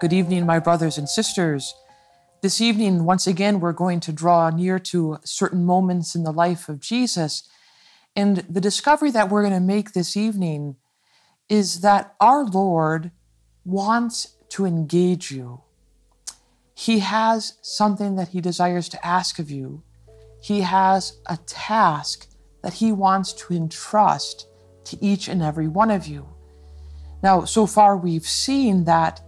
Good evening, my brothers and sisters. This evening, once again, we're going to draw near to certain moments in the life of Jesus. And the discovery that we're going to make this evening is that our Lord wants to engage you. He has something that He desires to ask of you. He has a task that He wants to entrust to each and every one of you. Now, so far, we've seen that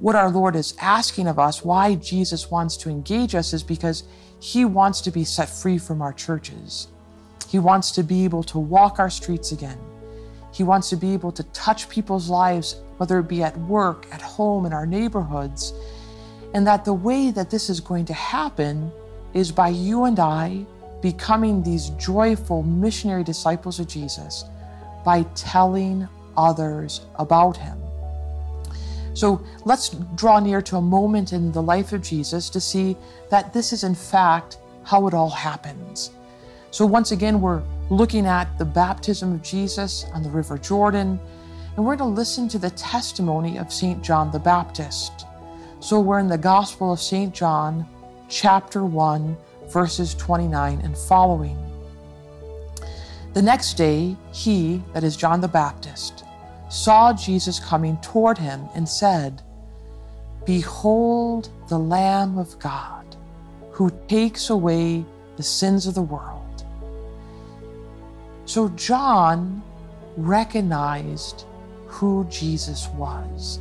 what our Lord is asking of us, why Jesus wants to engage us, is because He wants to be set free from our churches. He wants to be able to walk our streets again. He wants to be able to touch people's lives, whether it be at work, at home, in our neighborhoods. And that the way that this is going to happen is by you and I becoming these joyful missionary disciples of Jesus by telling others about Him. So let's draw near to a moment in the life of Jesus to see that this is, in fact, how it all happens. So, once again, we're looking at the baptism of Jesus on the River Jordan, and we're going to listen to the testimony of St. John the Baptist. So, we're in the Gospel of St. John, chapter 1, verses 29 and following. The next day, he, that is John the Baptist, saw Jesus coming toward him and said, Behold the Lamb of God, who takes away the sins of the world. So John recognized who Jesus was.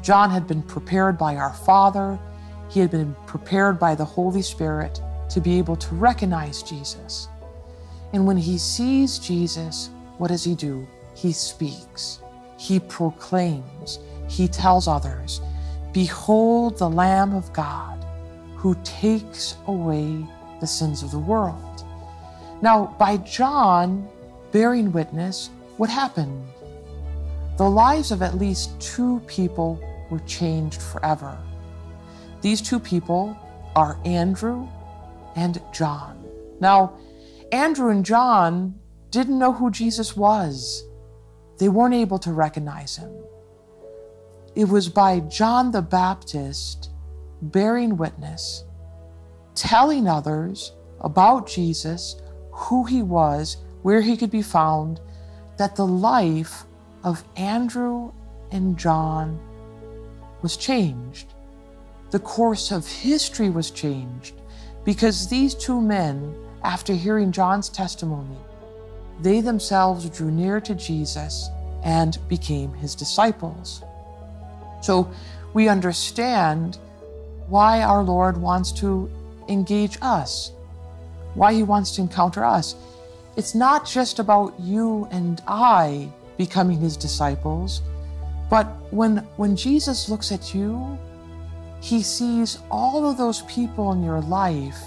John had been prepared by our Father, he had been prepared by the Holy Spirit to be able to recognize Jesus. And when he sees Jesus, what does he do? He speaks. He proclaims, he tells others, Behold the Lamb of God who takes away the sins of the world. Now, by John bearing witness, what happened? The lives of at least two people were changed forever. These two people are Andrew and John. Now, Andrew and John didn't know who Jesus was. They weren't able to recognize him. It was by John the Baptist bearing witness, telling others about Jesus, who he was, where he could be found, that the life of Andrew and John was changed. The course of history was changed because these two men, after hearing John's testimony, they themselves drew near to Jesus and became his disciples. So we understand why our Lord wants to engage us, why he wants to encounter us. It's not just about you and I becoming his disciples, but when, when Jesus looks at you, he sees all of those people in your life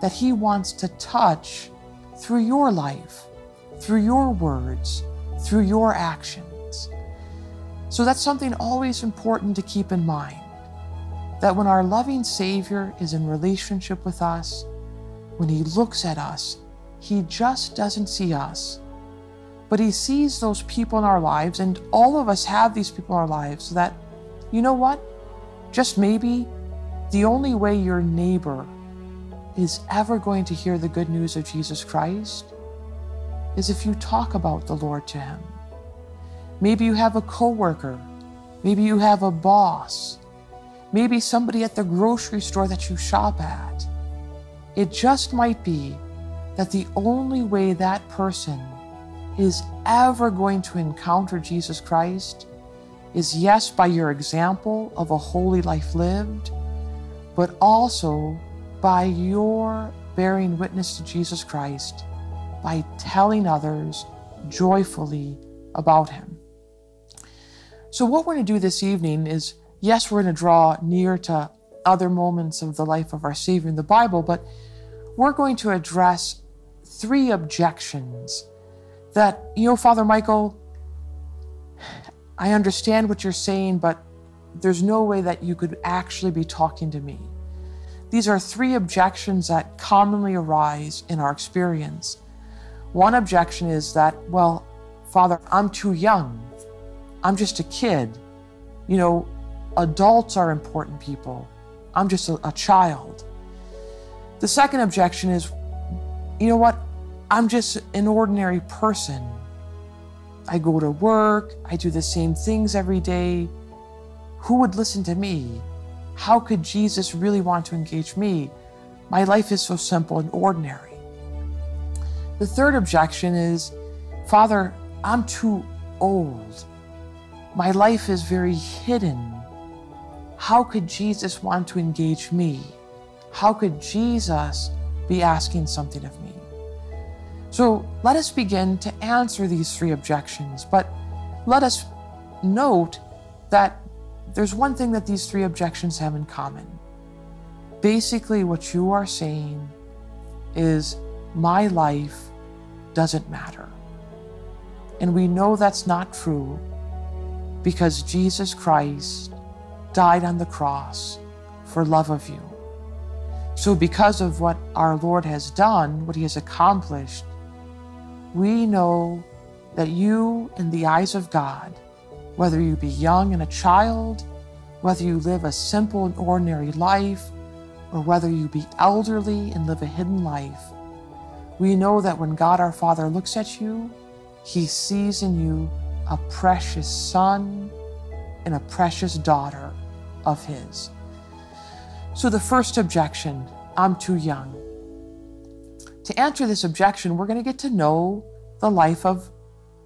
that he wants to touch through your life through your words, through your actions. So that's something always important to keep in mind that when our loving Savior is in relationship with us, when He looks at us, He just doesn't see us, but He sees those people in our lives, and all of us have these people in our lives, so that, you know what? Just maybe the only way your neighbor is ever going to hear the good news of Jesus Christ is if you talk about the Lord to him. Maybe you have a coworker, maybe you have a boss, maybe somebody at the grocery store that you shop at. It just might be that the only way that person is ever going to encounter Jesus Christ is yes, by your example of a holy life lived, but also by your bearing witness to Jesus Christ by telling others joyfully about him. So, what we're going to do this evening is yes, we're going to draw near to other moments of the life of our Savior in the Bible, but we're going to address three objections that, you know, Father Michael, I understand what you're saying, but there's no way that you could actually be talking to me. These are three objections that commonly arise in our experience. One objection is that, well, Father, I'm too young. I'm just a kid. You know, adults are important people. I'm just a, a child. The second objection is you know what? I'm just an ordinary person. I go to work, I do the same things every day. Who would listen to me? How could Jesus really want to engage me? My life is so simple and ordinary. The third objection is Father, I'm too old. My life is very hidden. How could Jesus want to engage me? How could Jesus be asking something of me? So let us begin to answer these three objections, but let us note that there's one thing that these three objections have in common. Basically, what you are saying is, My life doesn't matter. And we know that's not true because Jesus Christ died on the cross for love of you. So, because of what our Lord has done, what he has accomplished, we know that you, in the eyes of God, whether you be young and a child, whether you live a simple and ordinary life, or whether you be elderly and live a hidden life, we know that when God our Father looks at you, he sees in you a precious son and a precious daughter of his. So, the first objection I'm too young. To answer this objection, we're going to get to know the life of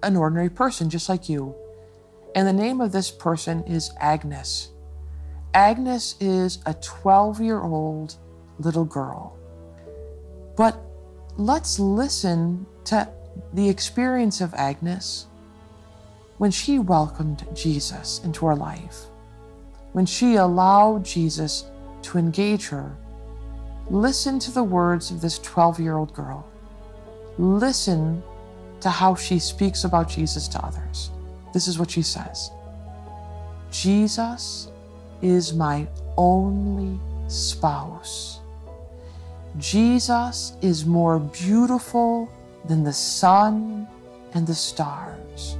an ordinary person just like you. And the name of this person is Agnes. Agnes is a 12 year old little girl. But let's listen to the experience of Agnes when she welcomed Jesus into her life, when she allowed Jesus to engage her Listen to the words of this 12 year old girl. Listen to how she speaks about Jesus to others. This is what she says Jesus is my only spouse. Jesus is more beautiful than the sun and the stars.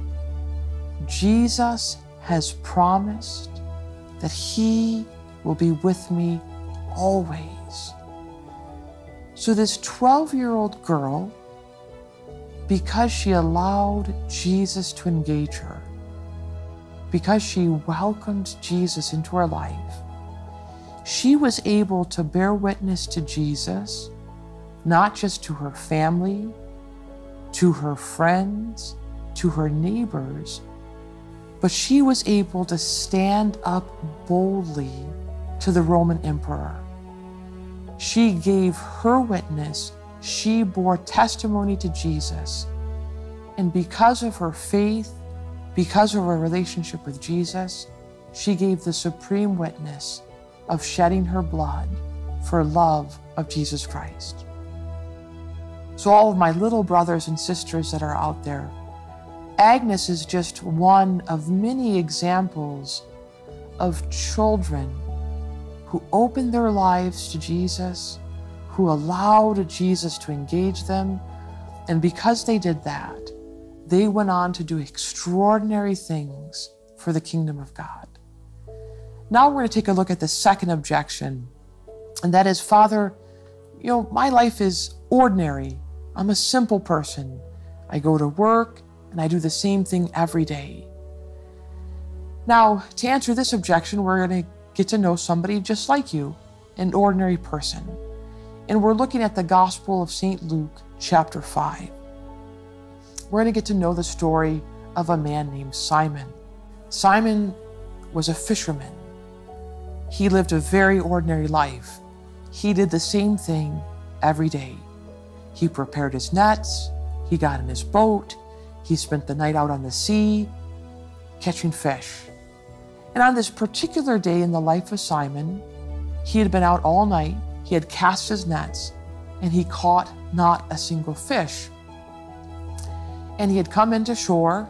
Jesus has promised that he will be with me always. So, this 12 year old girl, because she allowed Jesus to engage her, because she welcomed Jesus into her life, she was able to bear witness to Jesus, not just to her family, to her friends, to her neighbors, but she was able to stand up boldly to the Roman emperor she gave her witness. She bore testimony to Jesus. And because of her faith, because of her relationship with Jesus, she gave the supreme witness of shedding her blood for love of Jesus Christ. So, all of my little brothers and sisters that are out there, Agnes is just one of many examples of children who opened their lives to Jesus, who allowed Jesus to engage them. And because they did that, they went on to do extraordinary things for the kingdom of God. Now we're going to take a look at the second objection, and that is Father, you know, my life is ordinary. I'm a simple person. I go to work and I do the same thing every day. Now, to answer this objection, we're going to get to know somebody just like you, an ordinary person. And we're looking at the Gospel of St. Luke, chapter 5. We're going to get to know the story of a man named Simon. Simon was a fisherman. He lived a very ordinary life. He did the same thing every day. He prepared his nets, he got in his boat, he spent the night out on the sea catching fish. And on this particular day in the life of Simon, he had been out all night, he had cast his nets, and he caught not a single fish. And he had come into shore,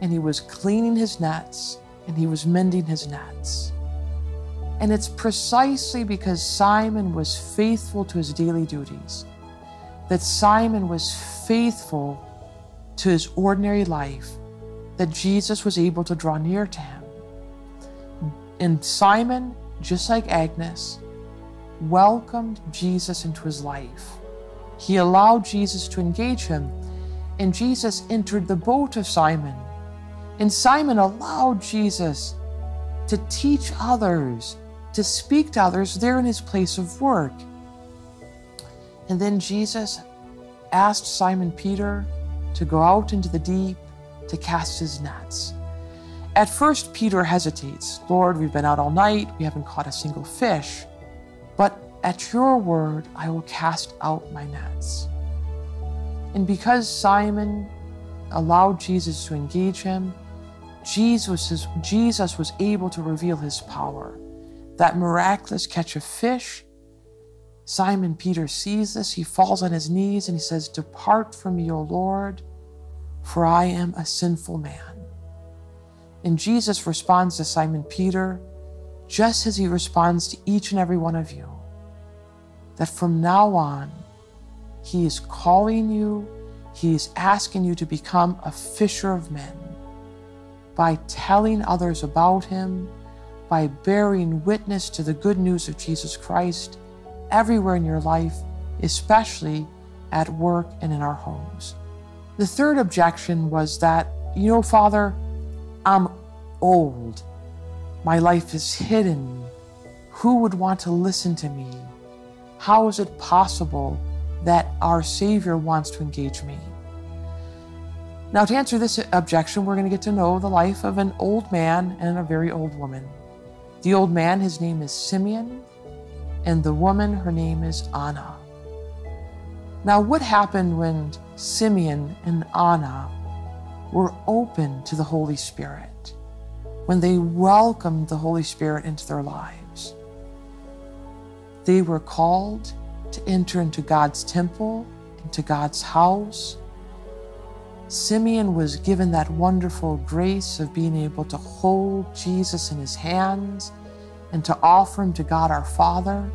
and he was cleaning his nets, and he was mending his nets. And it's precisely because Simon was faithful to his daily duties, that Simon was faithful to his ordinary life, that Jesus was able to draw near to him And Simon, just like Agnes, welcomed Jesus into his life. He allowed Jesus to engage him, and Jesus entered the boat of Simon. And Simon allowed Jesus to teach others, to speak to others there in his place of work. And then Jesus asked Simon Peter to go out into the deep to cast his nets. At first, Peter hesitates. Lord, we've been out all night, we haven't caught a single fish. But at your word, I will cast out my nets. And because Simon allowed Jesus to engage him, Jesus, Jesus was able to reveal his power. That miraculous catch of fish. Simon Peter sees this. He falls on his knees and he says, Depart from me, O Lord, for I am a sinful man. And Jesus responds to Simon Peter just as he responds to each and every one of you that from now on, he is calling you, he is asking you to become a fisher of men by telling others about him, by bearing witness to the good news of Jesus Christ everywhere in your life, especially at work and in our homes. The third objection was that, you know, Father, I'm old. My life is hidden. Who would want to listen to me? How is it possible that our Savior wants to engage me? Now, to answer this objection, we're going to get to know the life of an old man and a very old woman. The old man, his name is Simeon, and the woman, her name is Anna. Now, what happened when Simeon and Anna were open to the Holy Spirit? when they welcomed the Holy Spirit into their lives. They were called to enter into God's temple, into God's house. Simeon was given that wonderful grace of being able to hold Jesus in his hands and to offer him to God our Father.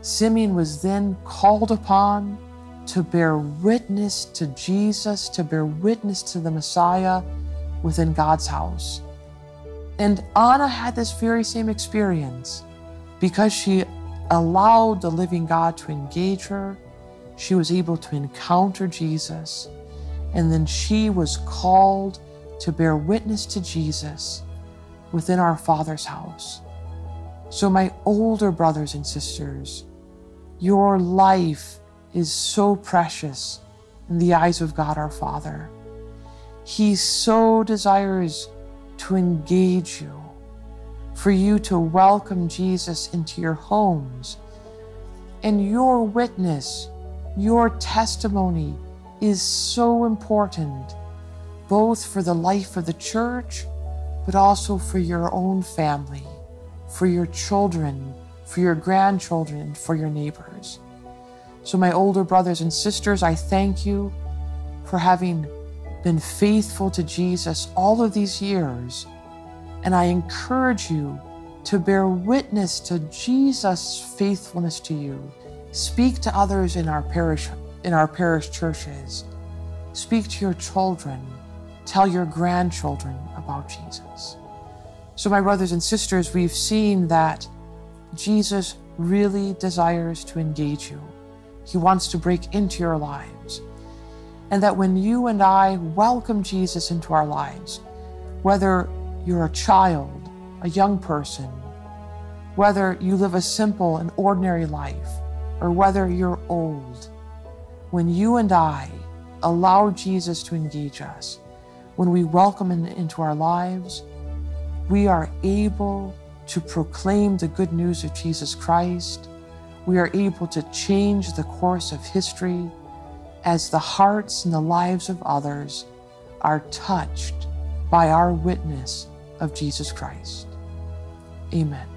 Simeon was then called upon to bear witness to Jesus, to bear witness to the Messiah within God's house. And Anna had this very same experience. Because she allowed the living God to engage her, she was able to encounter Jesus. And then she was called to bear witness to Jesus within our Father's house. So, my older brothers and sisters, your life is so precious in the eyes of God our Father. He so desires to engage you, for you to welcome Jesus into your homes. And your witness, your testimony is so important, both for the life of the church, but also for your own family, for your children, for your grandchildren, for your neighbors. So, my older brothers and sisters, I thank you for having been faithful to Jesus all of these years, and I encourage you to bear witness to Jesus' faithfulness to you. Speak to others in our parish in our parish churches. Speak to your children. Tell your grandchildren about Jesus. So, my brothers and sisters, we've seen that Jesus really desires to engage you. He wants to break into your lives and that when you and I welcome Jesus into our lives, whether you're a child, a young person, whether you live a simple and ordinary life, or whether you're old, when you and I allow Jesus to engage us, when we welcome him into our lives, we are able to proclaim the good news of Jesus Christ. We are able to change the course of history as the hearts and the lives of others are touched by our witness of Jesus Christ. Amen.